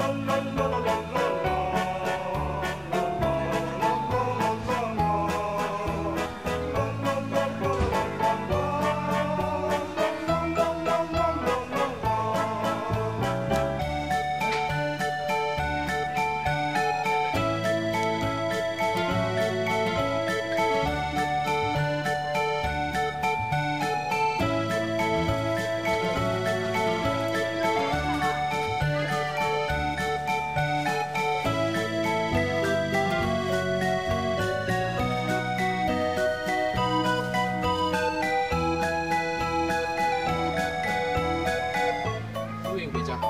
la la la 别比。